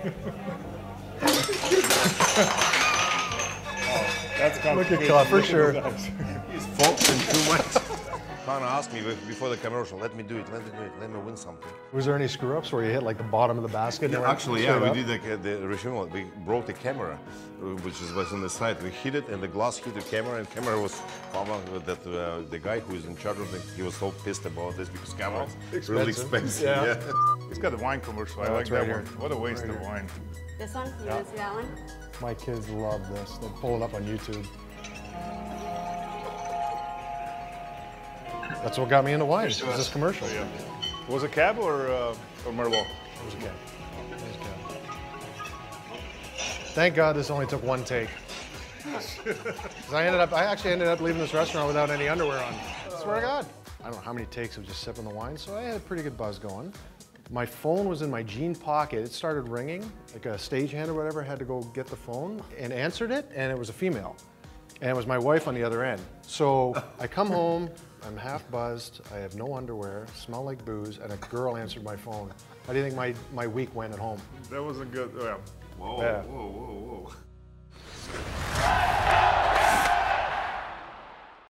That's Look at complicated. For Look at sure. his eyes. He's focusing too much. Connor asked me before the commercial, let me do it, let me do it, let me win something. Was there any screw ups where you hit like the bottom of the basket? and Yeah, actually, yeah, straight we up? did like, the original. We broke the camera, uh, which was on the side. We hit it, and the glass hit the camera, and camera was problem that uh, the guy who is in charge of it, he was so pissed about this because camera is really Expensive. expensive. Yeah. Yeah. He's got the wine commercial. I Oh, like it's that right one. here. What a waste Right of here. wine. This one? You want to see that one? My kids love this. They pull it up on YouTube. That's what got me into wine. Was this commercial? Yeah. Was it Cab or uh, or Merlot? It was a cab. It was cab. Thank God this only took one take. 'Cause I ended up, I actually ended up leaving this restaurant without any underwear on. I Swear to God. I don't know how many takes of just sipping the wine, so I had a pretty good buzz going. My phone was in my jean pocket. It started ringing, like a stagehand or whatever had to go get the phone and answered it, and it was a female. And it was my wife on the other end. So I come home, I'm half buzzed, I have no underwear, smell like booze, and a girl answered my phone. How do you think my, my week went at home? That wasn't good. Well, Whoa, Yeah. whoa, whoa, whoa.